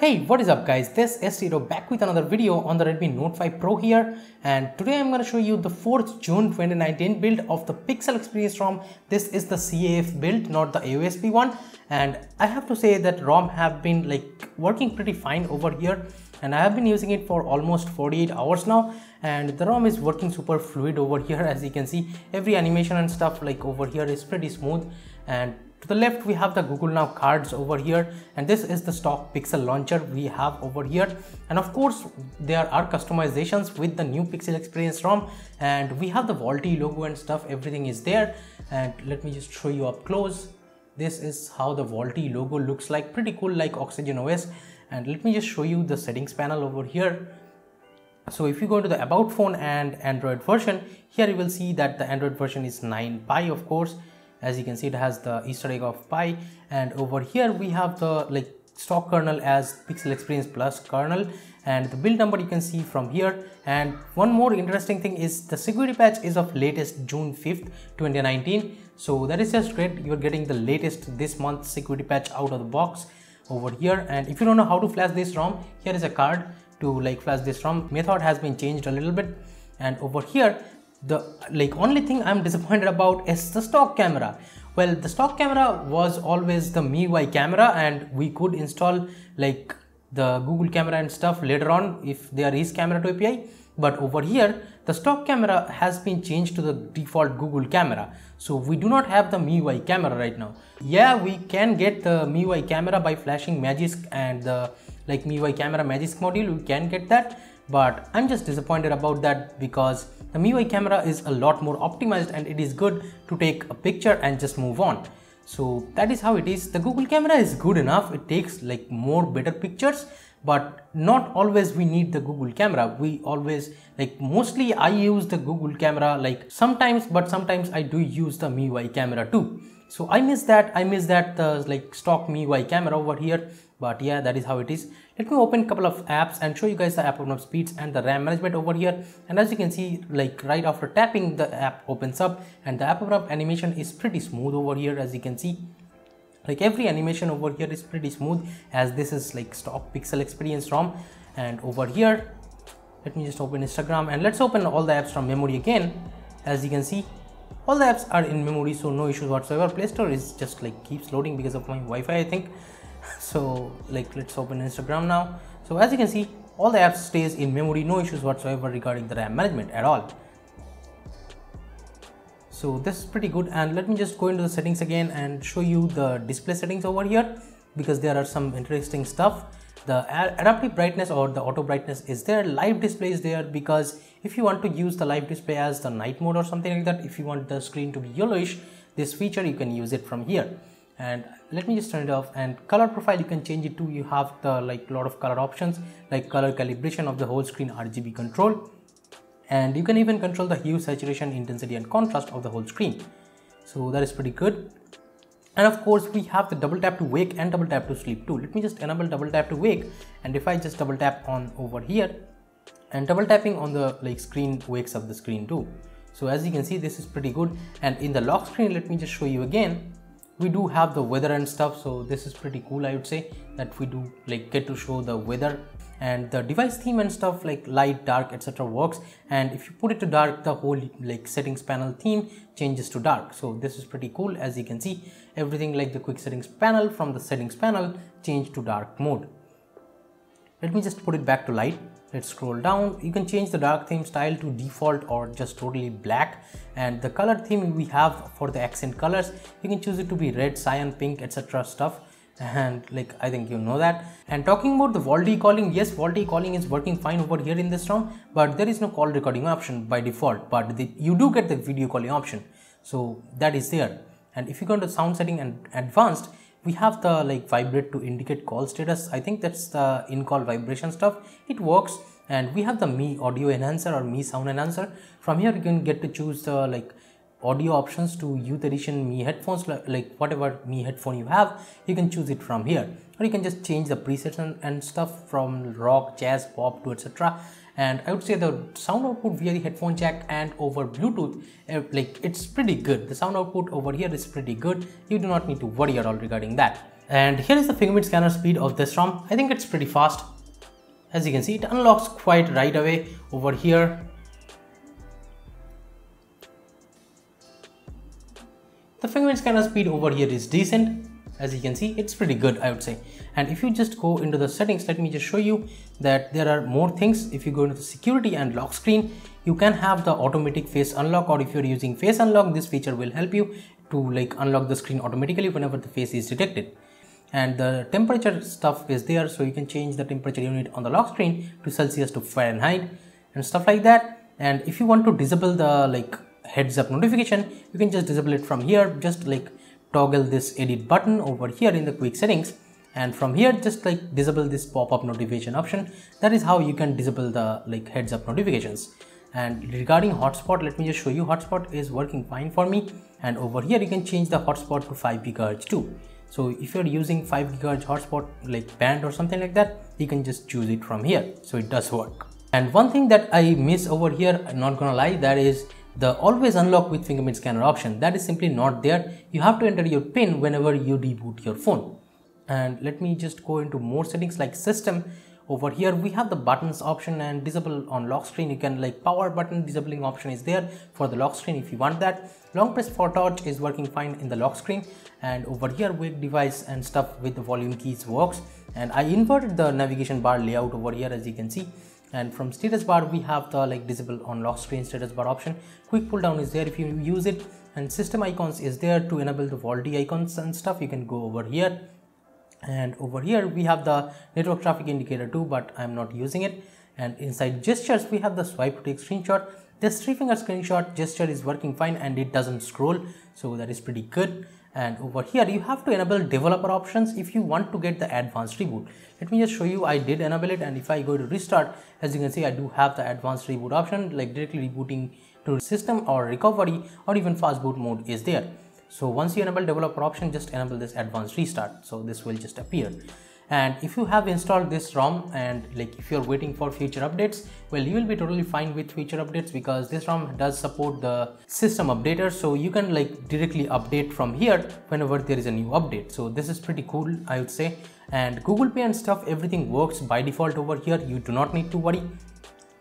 Hey, what is up guys? This is Zero back with another video on the Redmi Note 5 Pro here and today I'm going to show you the 4th June 2019 build of the Pixel Experience ROM. This is the CAF build, not the AOSP one and I have to say that ROM have been like working pretty fine over here and I have been using it for almost 48 hours now and the ROM is working super fluid over here as you can see every animation and stuff like over here is pretty smooth and to the left we have the Google Now cards over here. And this is the stock Pixel launcher we have over here. And of course there are customizations with the new Pixel Experience ROM. And we have the VoLTE logo and stuff. Everything is there. And let me just show you up close. This is how the VoLTE logo looks like. Pretty cool like Oxygen OS and let me just show you the settings panel over here. So if you go to the about phone and android version here you will see that the android version is 9 Pie of course as you can see it has the easter egg of pi. And over here we have the like stock kernel as pixel experience plus kernel. And the build number you can see from here. And one more interesting thing is the security patch is of latest june 5th 2019 so that is just great. You're getting the latest this month security patch out of the box over here. And if you don't know how to flash this rom here is a card to like flash this rom. Method has been changed a little bit. And over here the like only thing i'm disappointed about is the stock camera. Well the stock camera was always the MIUI camera and we could install like the google camera and stuff later on if there is Camera2 API but over here the stock camera has been changed to the default google camera. So we do not have the MIUI camera right now. Yeah we can get the MIUI camera by flashing magisk and the like MIUI camera magisk module. We can get that but I'm just disappointed about that because the MIUI camera is a lot more optimized and it is good to take a picture and just move on. So that is how it is. The Google camera is good enough. It takes like more better pictures, but not always we need the Google camera. We always like mostly I use the Google camera like sometimes, but sometimes I do use the MIUI camera too. So I miss that. I miss that the like stock MIUI camera over here but yeah that is how it is. Let me open a couple of apps and show you guys the app open up speeds and the ram management over here. And as you can see like right after tapping the app opens up and the app open up animation is pretty smooth over here as you can see. Like every animation over here is pretty smooth as this is like stock pixel experience rom. And over here let me just open instagram and let's open all the apps from memory again. As you can see all the apps are in memory so no issues whatsoever. Play store is just like keeps loading because of my wi-fi i think so like let's open instagram now. So as you can see all the apps stays in memory no issues whatsoever regarding the ram management at all. So this is pretty good. And let me just go into the settings again and show you the display settings over here because there are some interesting stuff. The adaptive brightness or the auto brightness is there. Live display is there because if you want to use the live display as the night mode or something like that if you want the screen to be yellowish this feature you can use it from here and let me just turn it off. And color profile you can change it to you have the like lot of color options like color calibration of the whole screen RGB control. And you can even control the hue saturation intensity and contrast of the whole screen. So that is pretty good. And of course we have the double tap to wake and double tap to sleep too. Let me just enable double tap to wake. And if i just double tap on over here and double tapping on the like screen wakes up the screen too. So as you can see this is pretty good. And in the lock screen let me just show you again we do have the weather and stuff so this is pretty cool i would say that we do like get to show the weather and the device theme and stuff like light dark etc works. And if you put it to dark the whole like settings panel theme changes to dark. So this is pretty cool. As you can see everything like the quick settings panel from the settings panel change to dark mode. Let me just put it back to light let's scroll down. You can change the dark theme style to default or just totally black. And the color theme we have for the accent colors you can choose it to be red cyan pink etc stuff. And like I think you know that. And talking about the VoLTE calling yes VoLTE calling is working fine over here in this ROM but there is no call recording option by default. But the, you do get the video calling option. So that is there. And if you go to sound setting and advanced we have the like vibrate to indicate call status. I think that's the in call vibration stuff. It works. And we have the mi audio enhancer or mi sound enhancer. From here you can get to choose the like audio options to youth edition mi headphones like whatever mi headphone you have you can choose it from here. Or you can just change the presets and, and stuff from rock jazz pop to etc and I would say the sound output via the headphone jack and over Bluetooth uh, like it's pretty good the sound output over here is pretty good you do not need to worry at all regarding that And here is the fingerprint scanner speed of this ROM. I think it's pretty fast. As you can see, it unlocks quite right away over here. The fingerprint scanner speed over here is decent. As you can see, it's pretty good, I would say. And if you just go into the settings, let me just show you that there are more things. If you go into the security and lock screen, you can have the automatic face unlock or if you're using face unlock, this feature will help you to like unlock the screen automatically whenever the face is detected and the temperature stuff is there so you can change the temperature unit on the lock screen to celsius to fahrenheit and stuff like that and if you want to disable the like heads up notification you can just disable it from here just like toggle this edit button over here in the quick settings. And from here just like disable this pop-up notification option. That is how you can disable the like heads up notifications. And regarding hotspot let me just show you. Hotspot is working fine for me. And over here you can change the hotspot to 5 gigahertz too. So if you're using 5 gigahertz hotspot like band or something like that you can just choose it from here. So it does work. And one thing that i miss over here i'm not gonna lie that is the always unlock with fingerprint scanner option that is simply not there. You have to enter your pin whenever you reboot your phone. And let me just go into more settings like system. Over here we have the buttons option and disable on lock screen. You can like power button disabling option is there for the lock screen if you want that. Long press for torch is working fine in the lock screen. And over here wake device and stuff with the volume keys works. And i inverted the navigation bar layout over here as you can see and from status bar we have the like disable on lock screen status bar option. Quick pull down is there if you use it. And system icons is there to enable the VoLTE icons and stuff. You can go over here. And over here we have the network traffic indicator too but i'm not using it. And inside gestures we have the swipe to take screenshot. This three finger screenshot gesture is working fine and it doesn't scroll. So that is pretty good and over here you have to enable developer options if you want to get the advanced reboot let me just show you i did enable it and if i go to restart as you can see i do have the advanced reboot option like directly rebooting to system or recovery or even fast boot mode is there so once you enable developer option, just enable this advanced restart. So this will just appear. And if you have installed this ROM and like if you're waiting for future updates, well, you will be totally fine with future updates because this ROM does support the system updater. So you can like directly update from here whenever there is a new update. So this is pretty cool, I would say. And Google Pay and stuff, everything works by default over here. You do not need to worry.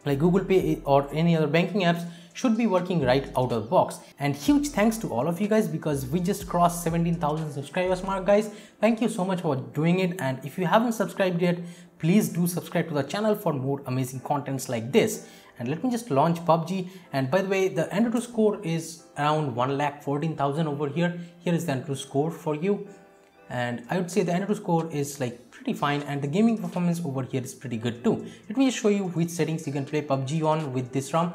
Like Google Pay or any other banking apps, should be working right out of the box. And huge thanks to all of you guys because we just crossed 17,000 subscribers mark guys. Thank you so much for doing it and if you haven't subscribed yet, please do subscribe to the channel for more amazing contents like this. And let me just launch PUBG and by the way the AnTuTu score is around 1,14,000 over here. Here is the AnTuTu score for you and I would say the AnTuTu score is like pretty fine and the gaming performance over here is pretty good too. Let me just show you which settings you can play PUBG on with this ROM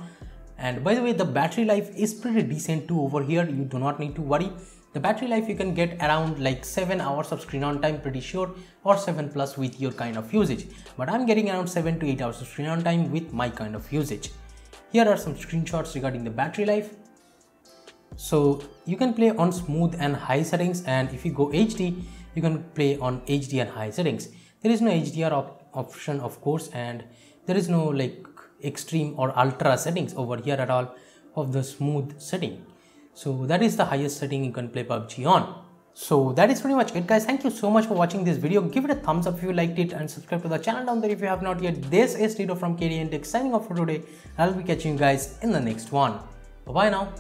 and by the way the battery life is pretty decent too over here. You do not need to worry. The battery life you can get around like 7 hours of screen on time pretty sure or 7 plus with your kind of usage. But i'm getting around 7 to 8 hours of screen on time with my kind of usage. Here are some screenshots regarding the battery life. So you can play on smooth and high settings and if you go hd you can play on hd and high settings. There is no hdr op option of course and there is no like extreme or ultra settings over here at all of the smooth setting. So that is the highest setting you can play PUBG on. So that is pretty much it guys. Thank you so much for watching this video. Give it a thumbs up if you liked it and subscribe to the channel down there if you have not yet. This is Tito from KTN Tech signing off for today. I'll be catching you guys in the next one. Bye bye now.